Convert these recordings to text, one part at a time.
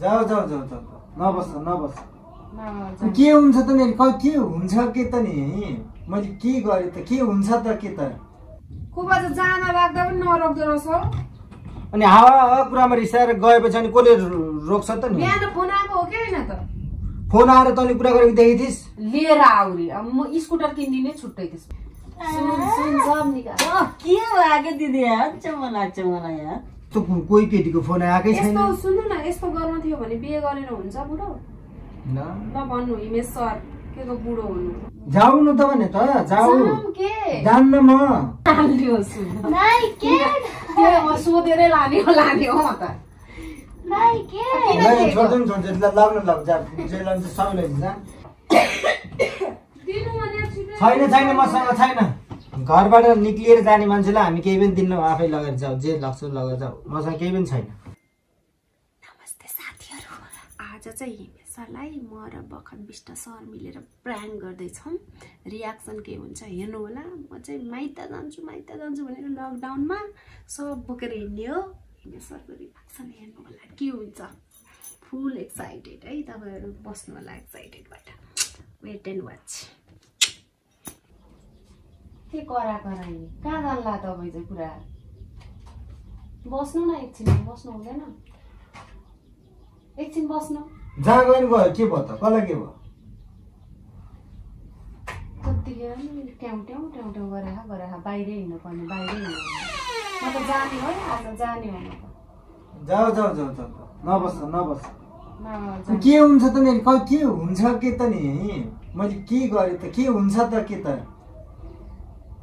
जाऊ जाऊ जाऊ जाऊ। नबस नबस। के हुन्छ त नि क- के हुन्छ के त नि? मैले के गरेँ त? के हुन्छ त के त? खुबा चाहिँ जान लाग्दा पनि नरोक्दो रहेछ हौ। अनि हावा हावा कुरामा रिसाएर गएपछि अनि कसले रोक्छ त नि? बिहान फोन आएको हो कि होइन त? फोन आएर तैँले कुरा गरेको देखेको थिइस्? लिएर आउरी। अब म स्कुटर किनिदिने छुट्टै त्यसमा के के दिदी? अचम्म लाग्छ मलाई यार को- कोही केटीको फोन आएकै छैन। यस्तो सुन्नु न यस्तो गर्नु थियो भने बिहे गरेर हुन्छ बुढो। ल। ल भन्नु हिमेश सर के को बुढो हुनु। जाऊ न त भने त जाऊ। के? जान्न म। हालिदियो सुन त्यो म सोधेरै लाने हो लाने हो म त किन ल, दिएको? छोड्दैन छोड्दैन ल लाग्नु लग जा जे लान्छ सबै लैजाऊ जा। दिनु भने छिटो। छैन छैन मसँग छैन। घरबाट निक्लिएर जाने मान्छेलाई हामी केही पनि दिन्नौँ आफै लगेर जाऊ जे लाग्छ लगेर जाऊ। मसँग केही पनि छैन। नमस्ते साथीहरू। आज चाहिँ हिमेशलाई म र बखत विष्ट सर मिलेर प्लान गर्दैछौँ। रियाक्सन के हुन्छ हेर्नु होला म चाहिँ माइत जान्छु माइत जान्छु भनेर लकडाउनमा सब बोकेर हिँड्ने हो। सरको रियाक्सन हेर्नु होला के हुन्छ। फुल एक्साइटेड है तपाईँहरू बस्नु होला एक्साइटेडबाट वेट एन्ड वाच के करा कराइने कहाँ जान्ला तपाईँ चाहिँ पुरा बस्नु न एकछिन बस्नु हुँदैन। एकछिन बस्नु। जहाँ गयो गयो के भयो त? कसलाई के भयो? त्यतिखेर नि ट्याउ ट्याउ ट्याउ ट्याउ गरेर गरेर बाहिरै हिँड्नु पर्ने बाहिरै हिँड्नु म त जाने हो आज जाने हो म त। जाऊ जाऊ जाऊ जाऊ जाऊ। नबस। के हुन्छ त क- के हुन्छ के त नि? मैले के गरेँ त? के हुन्छ त के त?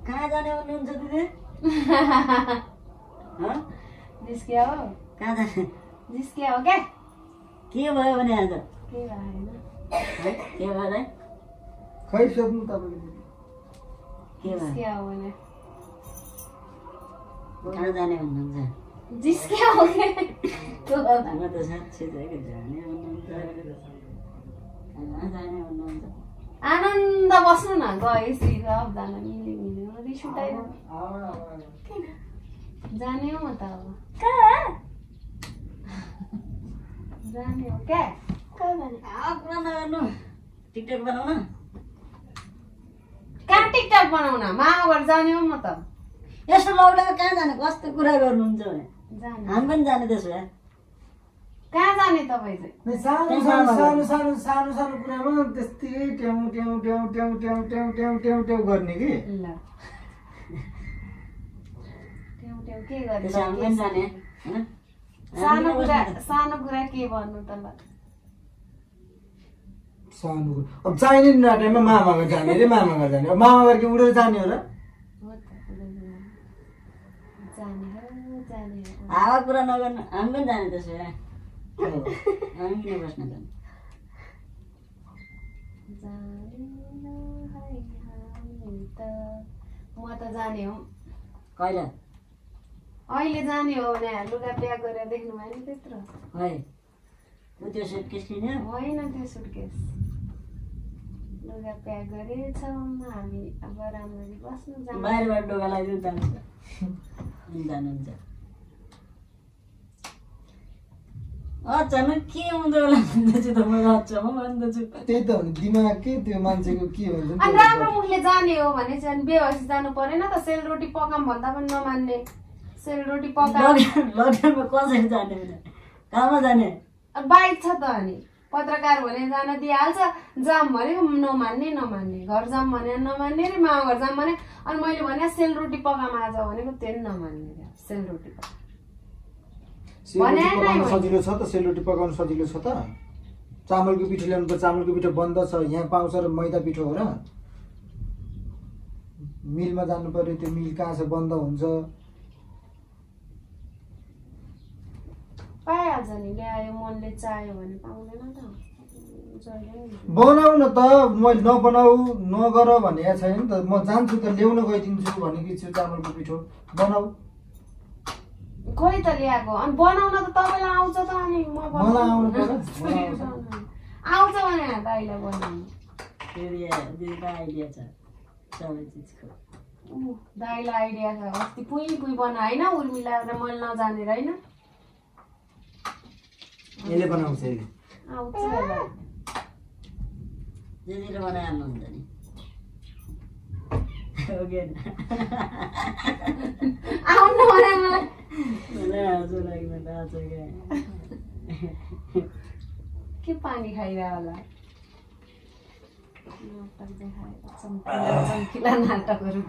कहाँ जाने भन्नुहुन्छ दिदी हँ? जिस्किया हो। कहाँ जाने जिस्किया हो क्या? के भयो भने आज? के भएन है? के भयो खै सोध्नु तपाईँले के भयो? जिस्किया हो भने। कहाँ जाने भन्नुहुन्छ। जिस्किया हो क्या? त्यो गर्दा। म त साँच्चै चाहिँ जाने भन्नुहुन्छ कहाँ जाने भन्नुहुन्छ। आनन्द बस्नु न गए श्री सबजना मिल्यो मिल्यो रिस जाने हो म त अब। जाने हो क्या? कहाँ जाने आ, कुरा नगर्नु। टिकटक बनाउन। कहाँ टिकटक बनाउन? जाने हो म त। यस्तो लौडामा कहाँ जाने? कस्तो कुरा गर्नुहुन्छ भने? हामी पनि जाने त्यसो भए। कहाँ जाने तपाईँ चाहिँ? सानो सानो सानो सानो कुरामा त्यस्तै ट्याउ ट्याउ ट्याउ ट्याउ ट्याउ ट्याउ ट्याउ ट्याउ ट्याउ गर्ने कि? के गर्ने सानो कुरा सानो कुरा के भन्नु त ल? सानो कुरो। अब चाहिने नि टाइममा मामामा जाने रे मामामा जाने। अब मामा गरेर उडेर जाने हो र? हावा कुरा नगर्नु हामी पनि जाने त्यसो भए। हामी किन बस्न जाने। जाने है हामी त। म त जाने हो। कहिले? अहिले जाने हो भने लुगा प्याक गरेर देख्नु भयो नि त्यत्रो। है ऊ त्यो सेट किस किन्यो? होइन त्यो सुटकेस लुगा प्याक गरेछौँ हामी अब राम्ररी बस्नु जानु बाहिरबाट डोका लगाइदिनु जान्छ जानुहुन्छ अचानक के हुँदो होला भन्दैछु त? म अचम्म भन्दैछु। त्यही त दिमाग के त्यो मान्छेको के हुन्छ अनि राम्रो मुखले जाने हो भने चाहिँ बेहोसी जानु परेन त? सेलरोटी पकाऊँ भन्दा पनि नमान्ने। सेलरोटी पका लकडाउन लकडाउनमा कसरी जाने भने कहाँमा जाने? बाइक छ त अनि। पत्रकार भने जान दिइहाल्छ। जाम भनेको नमान्ने नमान्ने। घर जाम भने नमान्ने रे मामा घर जाम भने अनि मैले भने सेलरोटी पकामा आज भनेको त्यो पनि नमान्ने रे सेलरोटी भने पकाउनु। सजिलो छ त? सेलरोटी पकाउनु सजिलो छ त? चामलको पिठो ल्याउनु त चामलको पिठो बन्द छ। यहाँ पाउँछ र मैदा पिठो हो र। मिलमा जानु पर्यो त्यो मिल कहाँ छ? बन्द हुन्छ। पाइहाल्छ नि ल्यायो मनले चाह्यो भने पाउँदैन त। जहिले पनि। बनाऊ न त मैले नबनाऊ नगर भनेको छैन नि त। म जान्छु त ल्याउन गइदिन्छु भनेकी छु चामलको पिठो। बनाऊ। खोइ त ल्याएको। अनि बनाउन त तपाईँलाई आउँछ त अनि म आउँछ भने दाइलाई बनाउनु। फेरि दिदीको आइडिया छ सबै चिजको। ऊ, दाइलाई आइडिया छ। अस्ति पुइ पुइ बना होइन उर्मिला र मैले नजानेर होइन? यसले बनाउँछ दिदीले बनाइहाल्नुहुन्छ नि कि पानी खाइरह होला नाटकहरू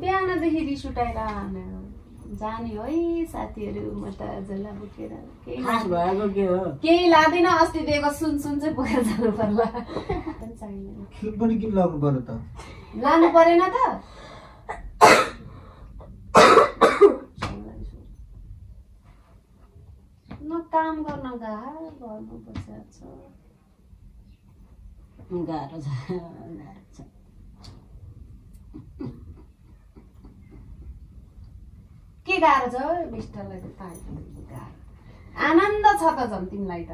बिहानदेखि रिस उठाएर आउने हो। जाने है साथीहरू म त जसलाई बोकेर केही खास भएको के हो? केही लाँदैन अस्ति दिएको सुन सुन चाहिँ बोकेर जानु पर्ला। किन पर्यो त? लानु परेन त। न काम गर्न गाह्रो गर्नु बसेको छ गाह्रो छ गाह्रो छ। के गाह्रो छ? बिस्टरलाई त गाह्रो। आनन्द छ त झन् तिमीलाई त।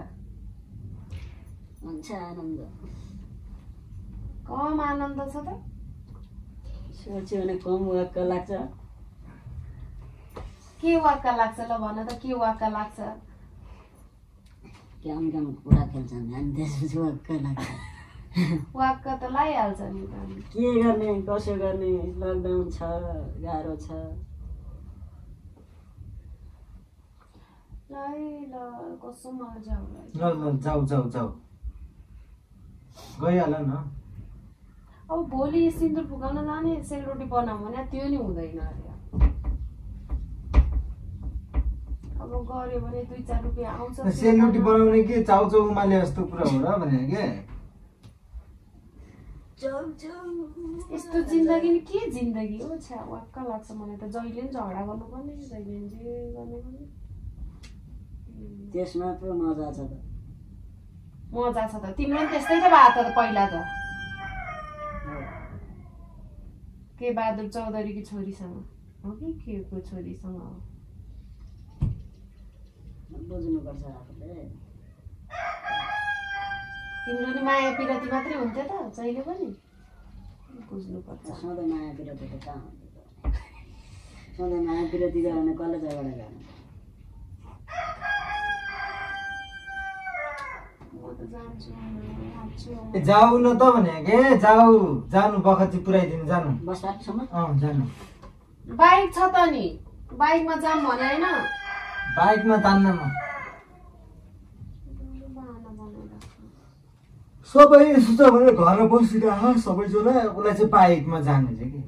हुन्छ आनन्द। कम आनन्द छ त। सोच्यो भने कम वाक्क लाग्छ। के वाक्क लाग्छ ल भन त के वाक्क लाग्छ? काम काम कुरा खेल्छन् अनि त्यसपछि वाक्क लाग्छ। वाक्क त लगाइहाल्छ नि के गर्ने कसो गर्ने? लकडाउन छ गाह्रो छ। लै ल जाऊ जाऊ जाऊ। गइहाल न। अब भोलि सिन्दुर फुकाउन जाने सेलरोटी बनाऊ भने त्यो नि हुँदैन अरे। अब गऱ्यो भने दुई चार रुपियाँ आउँछ। सेलरोटी। बनाउने के? चाउ चाउ उमाले जस्तो कुरा हो र भने के? यस्तो जिन्दगी नि के जिन्दगी? हो छ्या वाक्क लाग्छ मलाई त। जहिले पनि झगडा गर्नुपर्ने जहिले पनि जे गर्नुपर्ने। त्यसमा पो मजा छ त। मजा छ त। तिम्रो पनि त्यस्तै त भएको त पहिला त। के बहादुर चौधरीकी छोरीसँग? हो कि के को छोरीसँग हो? बुझ्नुपर्छ आफूले। तिम्रो नि माया पिरती मात्रै हुन्थ्यो त जहिले पनि। बुझ्नुपर्छ। सधैँ माया विरती त कहाँ हुन्छ त? सधैँ माया विरती गयो भने कसले झगडा गर्ने म त जान्छु जान्छु ए, जाऊ न त भने के? जाऊ। जानु बखत पुऱ्याइदिनु जानु। बस रातसम्म अँ जानु। बाइक छ त नि। बाइकमा जाऊँ भने होइन। बाइकमा तान्न म। सबै सुन्छ भने घरमा बसिरह सबैजना उसलाई चाहिँ बाइकमा जाने चाहिँ कि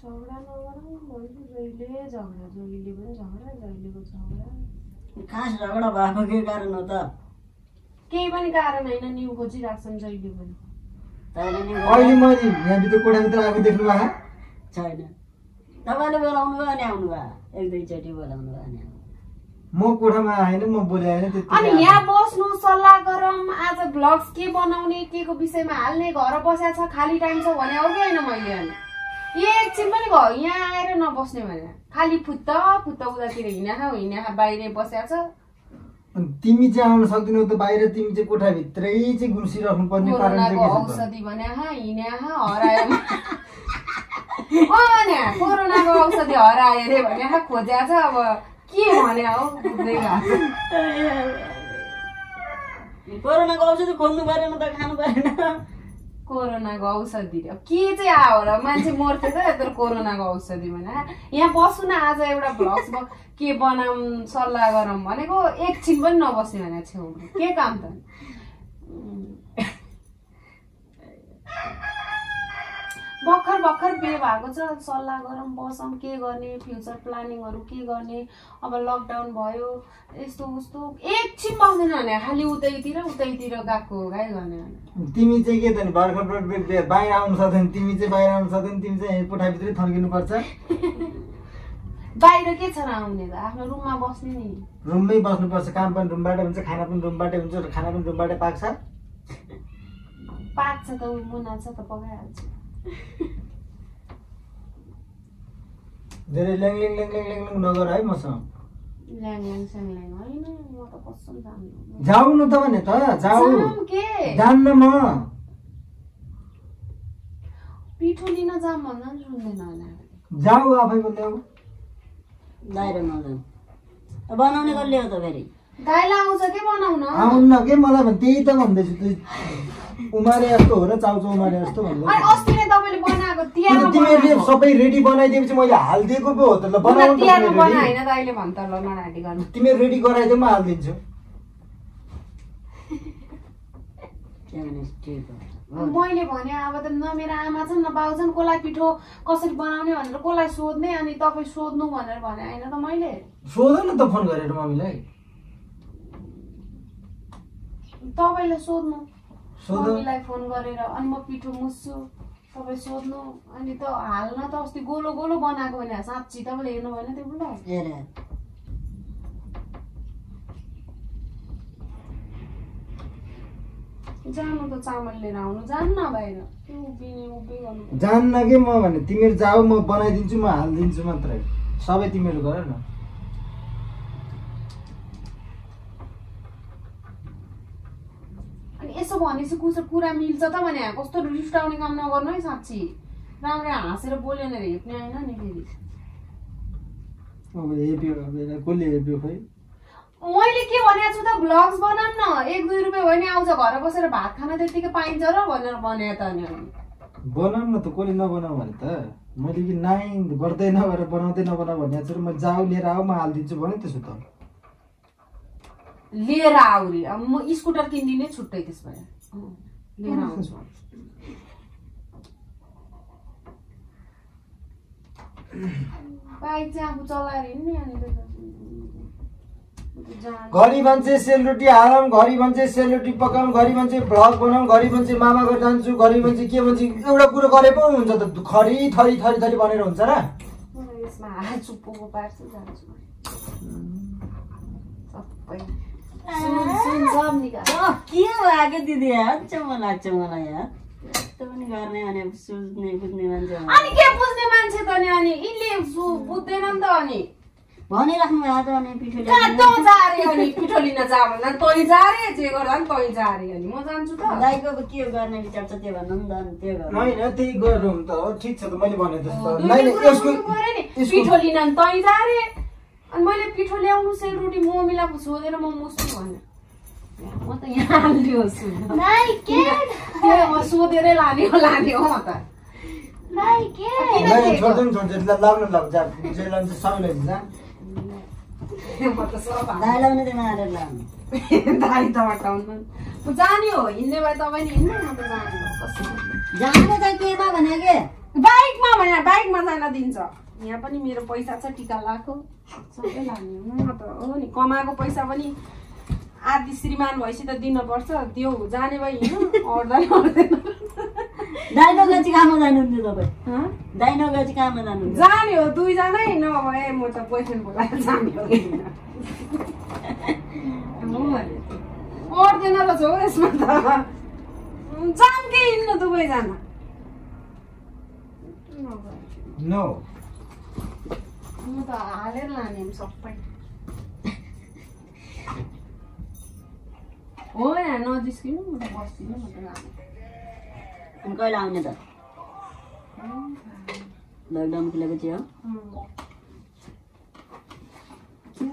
झगडा नगरौँ मैले जहिले झगडा जहिले पनि झगडा जहिलेको झगडा खास झगडा भएको के कारण हो त? केही पनि कारण होइन न्यु खोजिरहेको छन् जहिले पनि। अहिले मैले यहाँभित्र कोठाभित्र आएको देख्नु भएको? छैन। तपाईँले बोलाउनु भयो अनि आउनु भयो। एक दुईचोटि बोलाउनु भयो अनि म कोठामा आएन म बोले। आएन अनि यहाँ बस्नु सल्लाह गरौँ आज भ्लग्स के बनाउने के को विषयमा हाल्ने घर बसेको छ खाली टाइम छ भने हो कि होइन मैले अनि। एकछिन पनि घर यहाँ आएर नबस्ने भने खाली फुत्त फुत्त उतातिर हिँडा हिँडा बाहिर बसेको छ अनि तिमी चाहिँ आउन सक्दैनौ त बाहिर तिमी चाहिँ कोठाभित्रै चाहिँ घुसिराख्नु पर्ने? औषधि भने हिँड्या हरायो भने कोरोनाको औषधि हरायो अरे भने खोज्या छ अब के भने हौ कोरोनाको औषधि खोज्नु परेन त खानु परेन कोरोनाको औषधि के चाहिँ र? मान्छे मर्थ्यो त यत्रो कोरोनाको औषधि भने यहाँ बसु न आज एउटा भ्लग्स के बनाऊँ सल्लाह गरौँ भनेको एकछिन पनि नबस्ने भने छेउमा। के काम त। भर्खर भर्खर बिहे भएको छ। सल्लाह गरौँ बसौँ के गर्ने फ्युचर प्लानिङहरू के गर्ने? अब लकडाउन भयो यस्तो उस्तो। एकछिन बस्दैन भने खालि उतैतिर उतैतिर गएको हो गाई गर्ने तिमी चाहिँ के त नि भर्खर बाहिर आउनु सक्दैन। तिमी चाहिँ बाहिर आउनु सक्दैन। तिमी चाहिँ कोठाभित्रै थन्किनुपर्छ। बाहिर के छ र आउने त? आफ्नो रुममा बस्ने नि। रुममै बस्नुपर्छ। काम पनि रुमबाटै हुन्छ खाना पनि रुमबाटै हुन्छ। खाना पनि रुमबाटै पाक्छ। पाक्छ त मुना छ त पकाइहाल्छ। धेरै ल्याङ ल्याङ ल्याङ ल्याङ ल्याङ ल्याङ नगर है मसँग। ल्याङ ल्याङ स्याङ होइन म त कसम जान्नु जाऊ न त भने त जाऊ जान्न म। पिठो लिन जाऊँ भन्दा पनि सुन्दैन होला। जाऊ आफैको ल्याऊ दाइ र नजाउँ बनाउने कसले हो त फेरि। दाइलाई आउँछ के बनाउन? आउन्न के? मलाई भने त्यही त भन्दैछु उमारे जस्तो हो र चाउचाउ उमारे जस्तो तिमीहरूले। सबै रेडी बनाइदिएपछि मैले हालिदिएको पो हो त ल बनाउनु तिमीहरू रेडी गराइदियो म हालिदिन्छु। मैले भने अब त न मेरो आमा छन् न बाउ छन् कसलाई पिठो कसरी बनाउने भनेर कसलाई सोध्ने अनि तपाईँ सोध्नु भनेर भने होइन त मैले? सोध न त फोन गरेर मम्मीलाई। तपाईँले सोध्नु। सोध मम्मीलाई फोन गरेर अनि म पिठो मुस्छु तपाईँ सोध्नु। अनि त हाल्न त अस्ति गोलो गोलो बनाएको भने साँच्ची तपाईँले हेर्नु भएन त्यो बुढा हेर। जानु त चामल लिएर आउनु जानु न बाहिर। त्यो उभिने उभि गर्नु। जान्न कि म भने तिमीहरू जाऊ म बनाइदिन्छु म हालिदिन्छु मात्रै। सबै तिमीहरू गर न अनि यसो भनेपछि कुरो कुरा मिल्छ त भने कस्तो रिस्टाउने काम नगर्नु है साँच्ची। राम्रै हाँसेर बोल्यो भने हेप्ने होइन नि फेरि। मैले के भनेको छु त भ्लग्स बनाऊँ न एक दुई रुपियाँ भयो भने आउँछ घर बसेर भात खान त्यत्तिकै पाइन्छ र भनेर भने त अनि। बनाऊ न त कसले नबनाऊ भने त? मैले कि नाइ गर्दै नगरेर बनाउँदै नबनाऊ भनेको छु र म जाऊ लिएर आऊ म हालिदिन्छु भने त्यसो त लिएर आउरी। अब म स्कुटर किनिदिने छुट्टै त्यस भएर अँ, लिएर आउँछु। बाइक चाहिँ आफू चलाएर हिँड्ने। घरि मान्छे सेलरोटी हालौँ घरि मान्छे सेलरोटी पकाउँ घरि मान्छे भ्लग बनाउँ घरि मान्छे मामा घर जान्छु घरि मान्छे के भन्छ एउटा कुरो गरे पो हुन्छ त खरी थरी थरी थरी बनेर हुन्छ र। म यसमा पार्छु जान्छु। सबै। सुन सुन सब निकाल अँ, के भएको दिदी? यार चम्म लाग्छ मलाई यार यस्तो पनि गर्ने भने सुझ्ने बुझ्ने मान्छे। अनि के बुझ्ने मान्छे त नि अनि यिनले सु- बुझ्दैन नि त अनि भनिराख्नु भएको त अनि पिठो अनि पिठो लिन जा भन्दा तै जा अरे जे गर्दा तै जा अनि म जान्छु त दाइको अब के गर्ने विचार छ त्यो भन्नु नि त अनि त्यो गर्नु होइन त्यही गरौँ त हो, ठिक छ त मैले भने जस्तो। पिठो लिन तै जा अनि मैले पिठो ल्याउनु सेलरोटी मम्मीलाई सोधेर म मुस्छु भने म त यहाँ म सोधेरै लाने हो लाने म त। म त हटाउनु। म जाने हो हिँड्ने भए तपाईँ नि हिँड्नु म त जाने हो। कसरी जानु त केमा भने के? बाइकमा भने बाइकमा जान दिन्छ। यहाँ पनि मेरो पैसा छ टिका लाएको सबै लाने हो। म त हो नि कमाएको पैसा पनि आदि श्रीमान भएपछि त दिनुपर्छ। त्यो जाने भए हिँड्नु अड्दैन दाइ नगए चाहिँ कहाँमा जानुहुन्थ्यो तपाईँ? हँ? दाइ नगए चाहिँ कहाँमा जानुहुन्थ्यो? जाने हो दुईजनै। नभए म त बोयफ्रेन्ड बोलाएर जाने हो। अड्दैन रहेछ हो यसमा त। जाम के हिँड्नु दुवैजना? नो। म त हालेर लाने सबै। हो यहाँ नजिस्किनु म त बस्दिनँ म त लाने। अनि कहिले आउने त? लकडाउन खुलेपछि हो?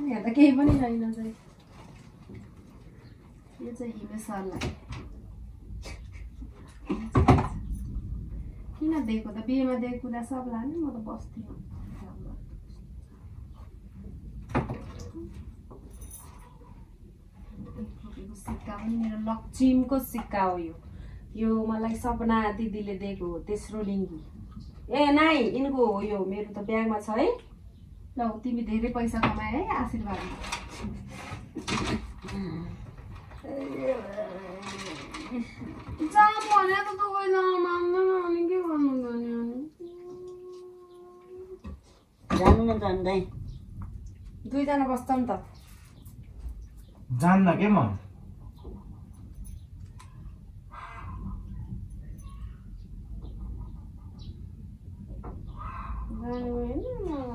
यहाँ त केही पनि छैन चाहिँ यो चाहिँ हिमेसरलाई किन दिएको त? बिहेमा दिएको कुरा सब लाने म त बस्दिनँ एक रुपियाँको सिक्का पनि मेरो लक्ष्मीको सिक्का हो यो। यो मलाई सपना दिदीले दिएको हो तेस्रो लिङ्गी। ए नाइ यिनको हो यो मेरो त ब्यागमा छ है। ल तिमी धेरै पैसा कमाए है आशीर्वाद जानु न दाइ। दुईजना बस्छ नि त जान्न के म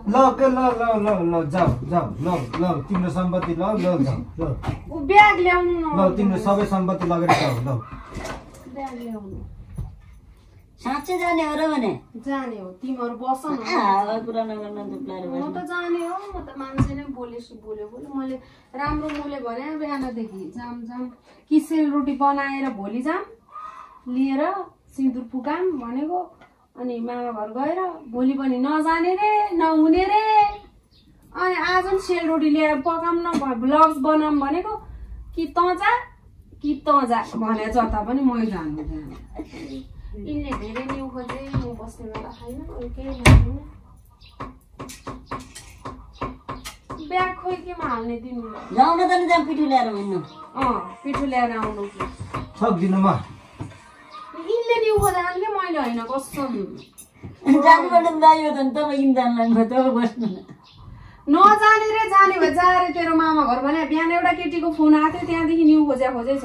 ल के ल ल ल ल जाऊ जाऊ ल ल तिम्रो सम्पत्ति ल ल जाऊ ल ब्याग ल्याउनु ल तिम्रो सबै सम्पत्ति लगेर जाऊ ल ब्याग ल्याउनु साँच्चै जाने हो र भने? जाने हो तिमीहरू बस न। हावा कुरा नगर्न म त जाने हो म त मान्छे नै बोलेछु बोल्यो बोल्यो। मैले राम्रो मैले भने बिहानदेखि जाम जाम। कि सेलरोटी बनाएर भोलि जाम लिएर सिन्दुर फुकाम भनेको। अनि मामा घर गएर भोलि पनि नजाने रे नहुने रे। अनि आज पनि सेलरोटी ल्याएर पकाऊँ न ब्लग्स बनाऊँ भनेको। कि तँ जा कि तँ जा भने जता पनि मै जानु यिनले धेरै न्यु खोजे म बस्ने बेला छैन अरू केही भन्दैन ब्याग खोइ केमा हाल्ने दिनु जाउँ न त नि जहाँ पिठो ल्याएर हिँड्नु अँ पिठो ल्याएर आउनु सक्दिनँ म यिनले न्यु खोजेन कि मैले होइन कसम जानुपर्ने त दाइ हो त नि तपाईँ किन जानु लाग्नु तपाईँ बस्नु न नजाने रे जाने भए जा रे तेरो मामा घर भने बिहान एउटा केटीको फोन आएको थियो त्यहाँदेखि न्यु खोज्या खोजै छ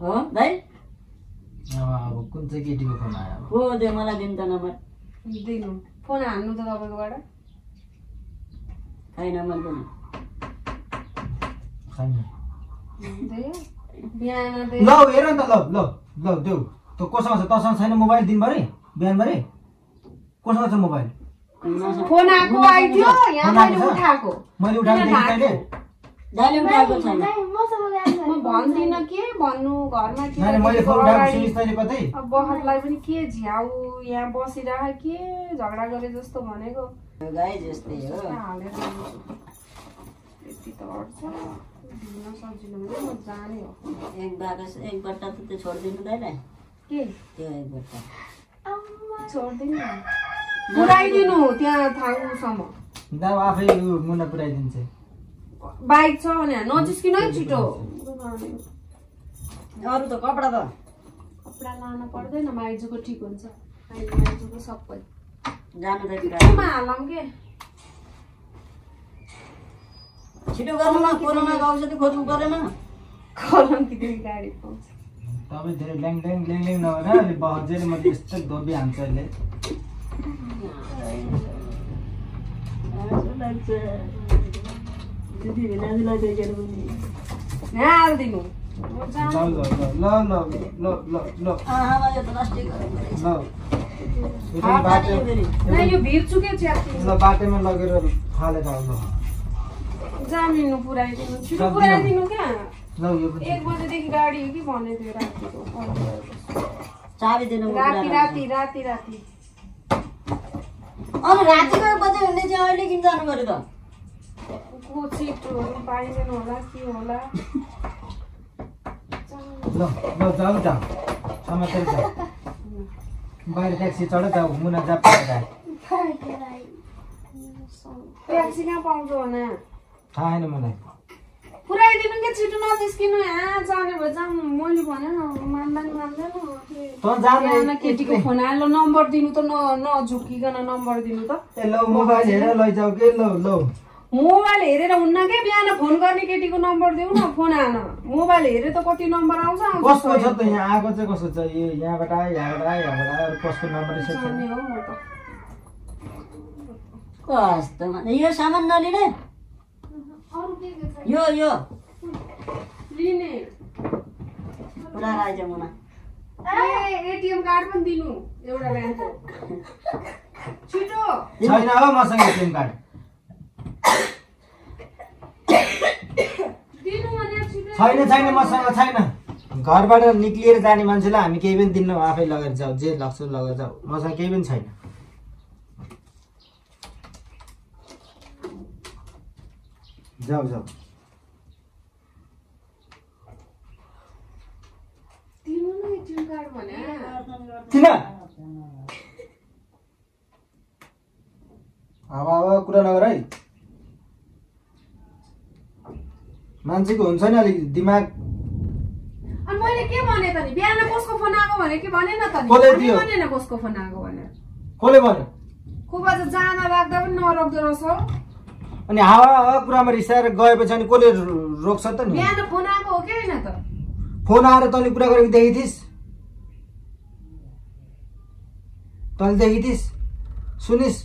हो दाइ अब कुन चाहिँ केटीको फोन आयो? हो त्यो मलाई दिनु त नम्बर। दिनु। फोन हान्नु त तपाईँकोबाट। खै नम्बर। बिहान ल हेर न त ल ल ल देऊ। त कोसँग छ? तसँग छैन मोबाइल दिनभरि? बिहानभरि? कोसँग छ मोबाइल? फोन आएको आइथ्यो यहाँ मैले? उठाएको। मैले उठाएको छैन। म भन्दिनँ के? भन्नु घरमा के पनि के झ्याउ यहाँ बसिरह के झगडा गरे जस्तो भनेको? गाई जस्तै हो। हालेर ल्याउँछु। यति त अट्छ ढिल्न सजिलो हुन्छ म जाने हो। एक बाकस एक बट्टा त त्यो छोडिदिनु दाइलाई के? त्यो एक बट्टा छोडिदिनु। न। पुऱ्याइदिनु त्यहाँ थाउसम्म। दा आफै मुना पुऱ्याइदिन्छ। बाइक छ भने नजिस्किनु है छिटो। अरू त कपडा त? कपडा लान पर्दैन माइजूको ठिक हुन्छ। माइजूको सबै। जानु त हालौँ के? छिटो गर्नु न कोरोनाको औषधि खोज्नु परेन कलङ्कीदेखि गाडी पाउँछ। तपाईँ धेरै ल्याङ ल्याङ ल्याङ ल्याङ नभएर अहिले बहजेले मैले यस्तो धोबी हान्छ अहिले। दिदी दाजुलाई देखेर पनि यहाँ हालिदिनु म ल। ल ल ल ल ल। बाटोमा लगेर फालेर आउनु जामिनु पुऱ्याइदिनु। छिटो। पुऱ्याइदिनु क्या? एक बजेदेखि गाडी हो कि भन्ने थियो रातिको? चाबी दिनु म राति राति राति राति। अनि रातिको एक बजे हुने चाहिँ अहिले किन जानु पऱ्यो त? को छिटोहरू पाइँदैन होला के होला। ल ल जाऊ जाऊ समातेर जाऊ बाहिर ट्याक्सी चढ जाऊ मुना जा ट्याक्सी कहाँ पाउँछ भने थाहा छैन मलाई। पुऱ्याइदिनु के छिटो नजिस्किनु यहाँ जाने भए जाउँ मैले भने मान्दैन मान्दैन। केटीको फोन आयो ल नम्बर दिनु त न नझुक्किकन नम्बर दिनु त। ए ल मोबाइल हेरेर लैजाऊ के? ल ल। मोबाइल हेरेर हुन्न के? बिहान फोन गर्ने केटीको नम्बर देऊ न फोन आन। मोबाइल हेरे त कति नम्बर आउँछ आउँछ कसको छ त यहाँ? आएको चाहिँ कसको छ? यो यहाँबाट आयो यहाँबाट आयो यहाँबाट आयो कसको नम्बर यसो छ? जाने हो म त। कस्तो भने यो सामान नलिने? अरू के के छ? यो यो। लिने। पुरा आइज मुना। ए एटिएम कार्ड पनि दिनु एउटा ब्याङ्कको छिटो। छैन हो मसँग एटिएम कार्ड दिनु भने छिटो छैन छैन मसँग छैन। घरबाट निक्लिएर जाने मान्छेलाई हामी केही पनि दिन्नौँ आफै लगेर जाऊ जे लाग्छ लगेर जाऊ। मसँग केही पनि छैन। जाऊ जाऊ। किन? हावा कुरा नगर है। मान्छेको हुन्छ नि अलिक दिमाग। अनि मैले के भने त नि? बिहान कसको फोन आएको भने के भने न? त नि दियो? भनेन कसको फोन आएको भनेर। कसले भन्यो? खोपा चाहिँ जान लाग्दा पनि नरोक्दो रहेछ। अनि हावा हावा कुरामा रिसाएर गएपछि अनि कसले रोक्छ त नि? बिहान फोन आएको हो कि होइन त? फोन आएर तैँले कुरा गरेको देखेको थिइस् तैँले देखेको थिइस् सुनिस्?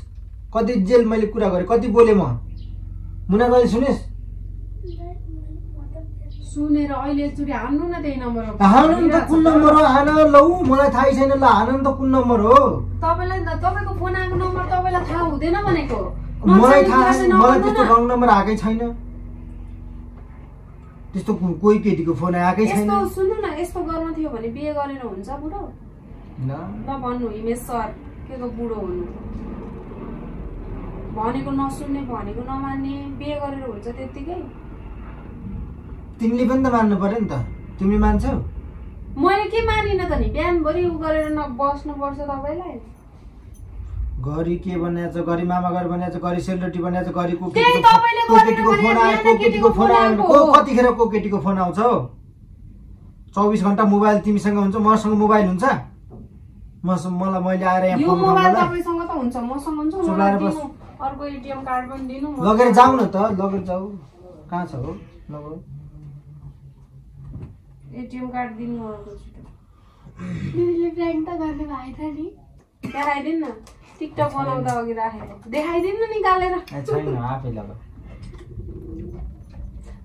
कति जेल मैले कुरा गरेँ कति बोलेँ म? मुना तैँले सुनिस्? सुनेर अहिले एकचोटि हान्नु न त्यही नम्बर हानु नि त कुन नम्बर हो? हान लौ मलाई थाहै छैन ल हानु नि त कुन नम्बर हो? तपाईँलाई तपाईँको फोन आएको नम्बर तपाईँलाई थाहा हुँदैन भनेको। मलाई थाहा नचाहिने मलाई त्यस्तो। रङ नम्बर आएकै छैन। त्यस्तो कोही केटीको फोन आएकै छैन। सुन्नु न यस्तो गर्नु थियो भने बिहे गरेर हुन्छ बुढो। ल। ल भन्नु हिमेश सर के को बुढो हुनु। भनेको नसुन्ने भनेको नमान्ने बिहे गरेर हुन्छ त्यत्तिकै। तिमीले पनि त मान्नु पर्यो नि त। तिमीले मान्छौ? मैले के मानिनँ त नि? बिहानभरि उ गरेर न बस्नुपर्छ तपाईँलाई। घरि के बनाएछ? घरि मामा घर बनाएछ? घरि सेलरोटी बनाएछ? घरि को केटीको फोन आयो को केटीको फोन आयो। को। कतिखेर को केटीको फोन आउँछ हौ? चौबिस घन्टा मोबाइल तिमीसँग हुन्छ मसँग मोबाइल हुन्छ? मसँग मलाई मैले आएर यहाँ फोन मोबाइल गर्नुलाई तपाईँसँग त हुन्छ। मसँग हुन्छ चुप मलाई लाएर बस। दिनु। अर्को एटिएम कार्ड पनि दिनु म- लगेर जाऊ न त। लगेर जाऊ। कहाँ छ हो? लगेर एटिएम कार्ड दिनु अर्को छिटो दिदीले प्र्याङ्क त गर्नु भएको थियो नि। देखाइदिनु न। टिकटक बनाउँदा अघि राखेर देखाइदिनु न निकालेर। छैन आफै लग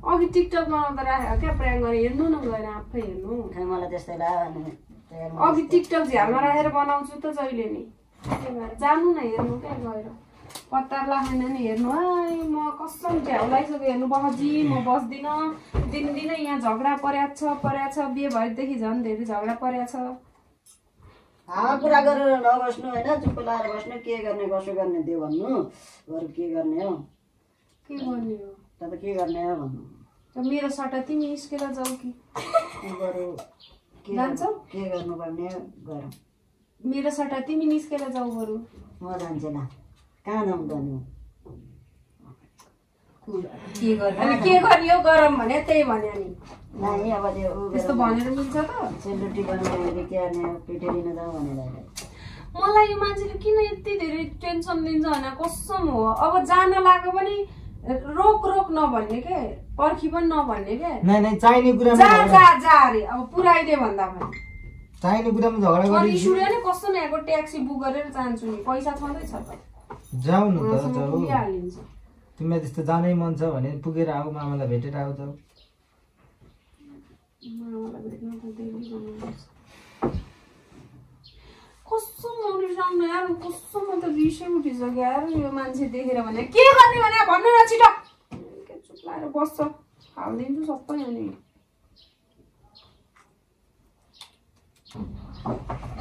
अघि टिकटक बनाउँदा राखेर क्या प्र्याङ्क गरेर हेर्नु न गएर आफै हेर्नु। मलाई त्यस्तै अघि टिकटक झ्यालमा राखेर बनाउँछु त जहिले नि। त्यही भएर जानु न हेर्नु क्या गएर। पत्ता लाखेन नि हेर्नु। है म कसम झ्याउ लगाइसक्यो हेर्नु बहजी म बस्दिनँ। दिनदिनै यहाँ झगडा परेको छ परेको छ। बिहे भएदेखि झन् धेरै झगडा परेको छ। हा कुरा गरेर नबस्नु होइन। चुप्प लाएर बस्नु। के गर्ने कसो गर्ने त्यो भन्नु। बरु के गर्ने हो? के गर्ने हो? त के गर्ने हो भन्नु। मेरो सट्टा तिमी निस्केर जाऊ कि। बरु के जान्छौ? के गर्नुपर्ने? गरौँ। मेरो सट्टा तिमी निस्केर जाऊ बरु। म जान्छु ल। कहाँ गर्नु। के गर्ने? अनि के गर्ने? हो गरम भने त्यही भन्यो नि। नानी अब त्यो त्यस्तो। भनेर मिल्छ त। सेलरोटी बनाउने के गर्ने? पिठो लिन जाउँ भनेर मलाई यो मान्छेले किन यति धेरै टेन्सन दिन्छ होइन? कसम हो। अब जान लाग्यो भने रोक रोक नभन्ने के? पर्खी पनि नभन्ने के? चाहिने जा जा जा अरे। अब पुऱ्याइदिए भन्दा पनि। चाहिने कुरामा झगडा अनि गरेपछि सुन्यो नि कस्तो नि यहाँको ट्याक्सी बुक गरेर जान्छु नि? पैसा छँदैछ त। जाऊ न त जाऊ। तिमीलाई त्यस्तो जानै मन छ भने पुगेर आऊ मामालाई भेटेर आऊ जाऊ। यार म त उठिसक्यो यार यो मान्छे देखेर भने। के गर्ने भने? भन्नु न छिटो। के चुप लाएर बस्छ। हालिदिन्छु सबै अनि।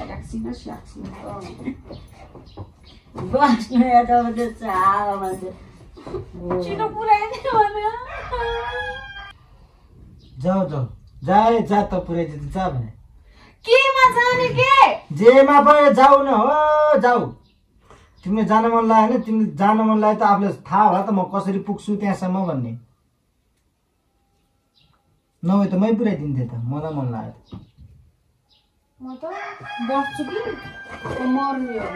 ट्याक्सी न स्याक्सी चाह भने जाऊ जा जाने के जाऊ न हो जाऊ तिमीले जान मन लाग्यो भने तिमीले जान मन लाग्यो त आफूलाई थाहा होला त म कसरी पुग्छु त्यहाँसम्म भन्ने नभए त मै पुऱ्याइदिन्थेँ त मलाई मन लाग्यो म त बस्छु कि मर्ने हो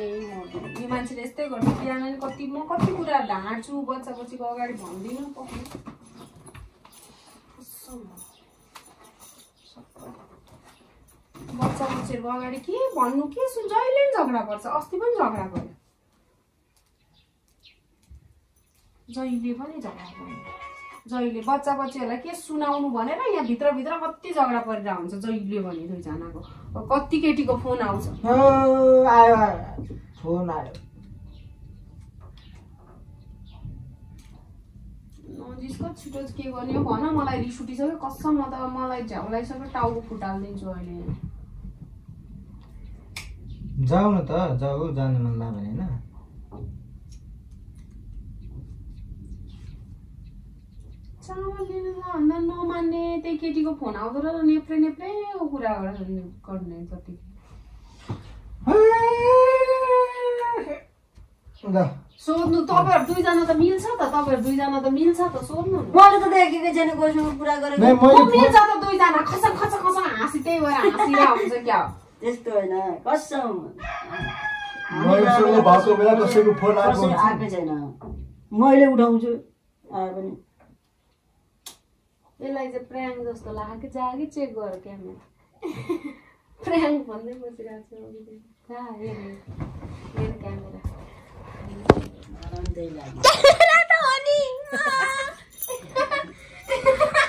यही मर्ने यो मान्छेले यस्तै गर्छ बिहान कति म कति कुरा ढाँट्छु बच्चा बच्चीको अगाडि भन्दिनँ पक्कै। बच्चा बच्चीहरूको अगाडि के भन्नु के सुन जहिले पनि झगडा पर्छ अस्ति पनि झगडा पऱ्यो जहिले पनि झगडा पऱ्यो जहिले बच्चा बच्चीहरूलाई के सुनाउनु भनेर यहाँ भित्रभित्र कति झगडा परिरहेको हुन्छ जहिले भने दुईजनाको। कति केटीको फोन आउँछ? फोन आयो। नजिसको छिटो के गर्ने हो भन मलाई रिस उठिसक्यो। कसम म त मलाई झ्याउ लगाइसक्यो टाउको फुटालिदिन्छु अहिले। जाऊ न त जाऊ जानु मन लाग्यो भने होइन। चामल लिनु भन्दा नमान्ने त्यही केटीको फोन आउँदो र नेप्रे नेप्रेको कुरा गर्ने गर्ने जति सोध्नु तपाईँहरू दुईजना त मिल्छ त तपाईँहरू दुईजना त मिल्छ त सोध्नु मैले त देखेकै छैन कोसँग कुरा गरेको मैले को फोन- मिल्छ त दुईजना खसा खसा खसा हाँसी त्यही भएर हाँसिरहेको हुन्छ क्या। त्यस्तो होइन कसम। भएको बेला कसैको फोन। आएकै छैन। मैले उठाउँछु आए पनि। यसलाई चाहिँ प्र्याङ्क जस्तो लाग्यो कि जा कि चेक गर क्यामेरा प्र्याङ्क भन्दै बसिरहेको छु जा हेर हेर। क्यामेरा पनि त्यही लाग्यो।